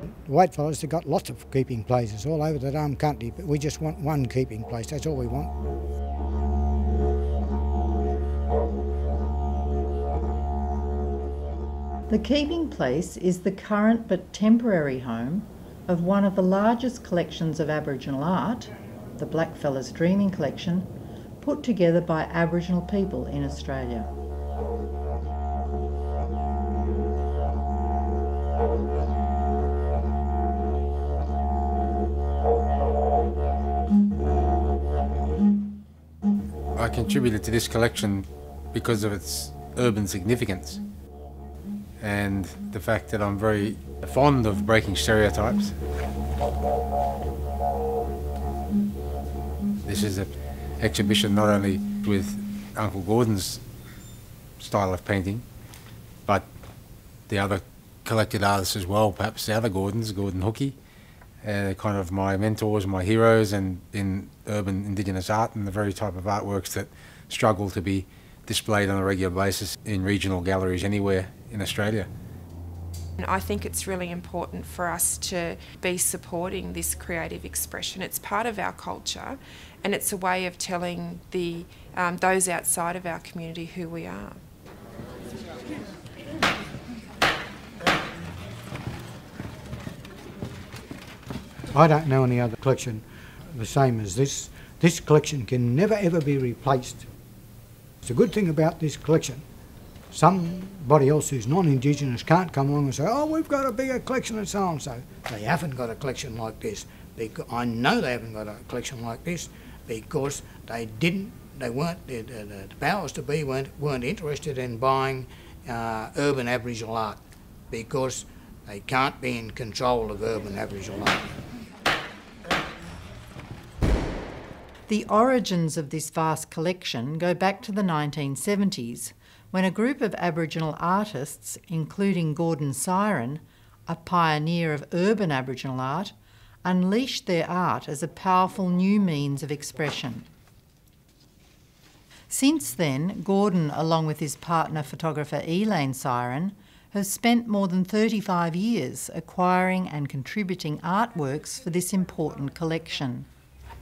The Whitefellas have got lots of keeping places all over the damn country, but we just want one keeping place. That's all we want. The keeping place is the current but temporary home of one of the largest collections of Aboriginal art, the Blackfellas Dreaming Collection, put together by Aboriginal people in Australia. I contributed to this collection because of its urban significance and the fact that I'm very fond of breaking stereotypes. This is an exhibition not only with Uncle Gordon's style of painting, but the other collected artists as well, perhaps the other Gordons, Gordon Hookey, uh, kind of my mentors, my heroes and in urban indigenous art and the very type of artworks that struggle to be displayed on a regular basis in regional galleries anywhere in Australia. I think it's really important for us to be supporting this creative expression. It's part of our culture and it's a way of telling the, um, those outside of our community who we are. I don't know any other collection the same as this. This collection can never ever be replaced. It's a good thing about this collection. Somebody else who's non-Indigenous can't come along and say, oh, we've got a bigger collection and so-and-so. They haven't got a collection like this. I know they haven't got a collection like this because they didn't, they weren't, the, the, the powers to be weren't, weren't interested in buying uh, urban Aboriginal art because they can't be in control of urban Aboriginal art. The origins of this vast collection go back to the 1970s, when a group of Aboriginal artists, including Gordon Syron, a pioneer of urban Aboriginal art, unleashed their art as a powerful new means of expression. Since then, Gordon, along with his partner photographer Elaine Syron, has spent more than 35 years acquiring and contributing artworks for this important collection.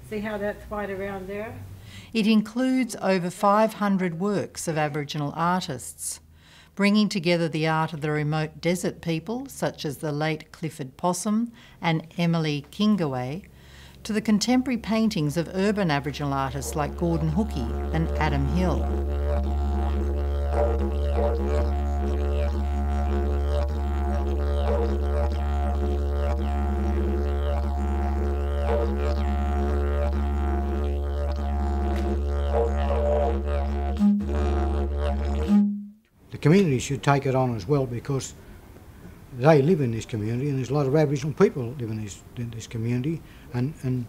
See how that's white around there? It includes over 500 works of Aboriginal artists, bringing together the art of the remote desert people, such as the late Clifford Possum and Emily Kngwarreye, to the contemporary paintings of urban Aboriginal artists like Gordon Hookey and Adam Hill. Community should take it on as well because they live in this community and there's a lot of Aboriginal people live in this, in this community and, and,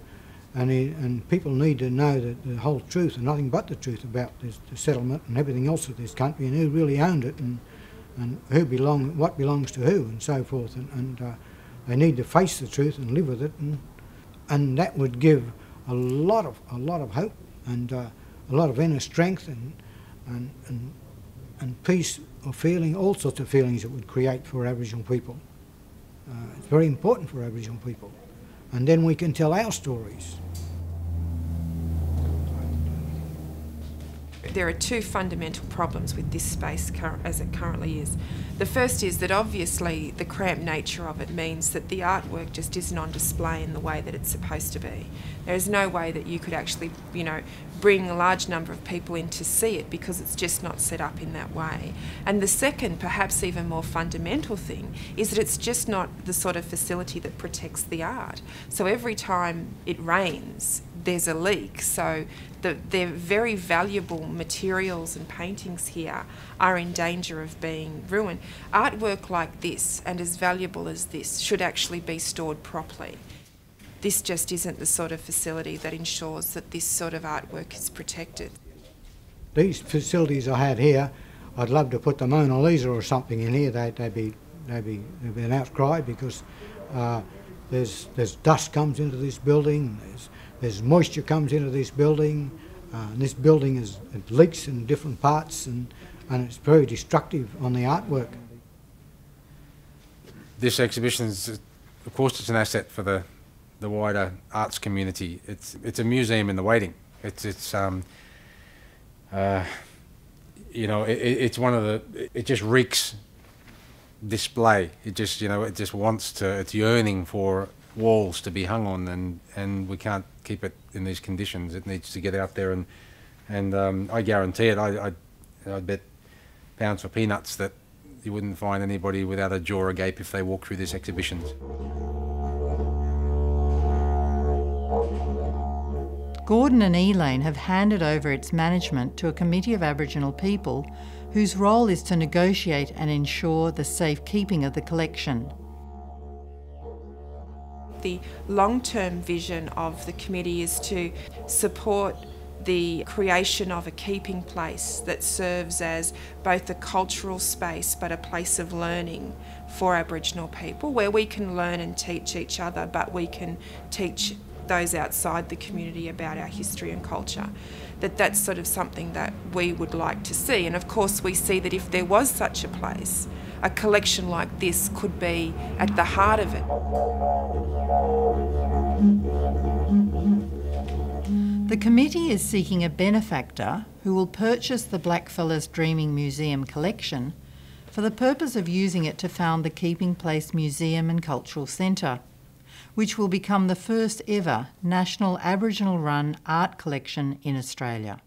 and, and people need to know that the whole truth and nothing but the truth about this, the settlement and everything else of this country and who really owned it and, and who belong, what belongs to who and so forth and, and uh, they need to face the truth and live with it and, and that would give a lot of, a lot of hope and uh, a lot of inner strength and, and, and and peace or feeling, all sorts of feelings it would create for Aboriginal people. Uh, it's very important for Aboriginal people. And then we can tell our stories. There are two fundamental problems with this space as it currently is. The first is that obviously the cramped nature of it means that the artwork just isn't on display in the way that it's supposed to be. There is no way that you could actually, you know, bring a large number of people in to see it because it's just not set up in that way. And the second, perhaps even more fundamental thing, is that it's just not the sort of facility that protects the art. So every time it rains, there's a leak. So the, their very valuable materials and paintings here are in danger of being ruined. Artwork like this and as valuable as this should actually be stored properly. This just isn't the sort of facility that ensures that this sort of artwork is protected. These facilities I have here, I'd love to put the Mona Lisa or something in here. They'd, they'd, be, they'd, be, they'd be an outcry because uh, there's, there's dust comes into this building, there's, there's moisture comes into this building, uh, this building is, leaks in different parts and, and it's very destructive on the artwork. This exhibition is of course, it's an asset for the, the wider arts community. It's, it's a museum in the waiting. It's, it's um, uh, you know, it, it's one of the, it just reeks display. It just, you know, it just wants to, it's yearning for walls to be hung on and, and we can't keep it in these conditions. It needs to get out there and, and um, I guarantee it, I, I, I bet pounds for peanuts that you wouldn't find anybody without a jaw agape if they walk through these exhibitions. Gordon and Elaine have handed over its management to a committee of Aboriginal people whose role is to negotiate and ensure the safekeeping of the collection. The long term vision of the committee is to support the creation of a keeping place that serves as both a cultural space but a place of learning for Aboriginal people where we can learn and teach each other, but we can teach those outside the community about our history and culture. That that's sort of something that we would like to see. And of course, we see that if there was such a place, a collection like this could be at the heart of it. The committee is seeking a benefactor who will purchase the Blackfellas Dreaming Museum collection for the purpose of using it to found the Keeping Place Museum and Cultural Centre which will become the first ever national Aboriginal run art collection in Australia.